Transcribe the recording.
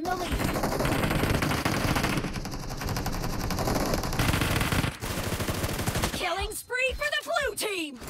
in the lead. Killing spree for the blue team!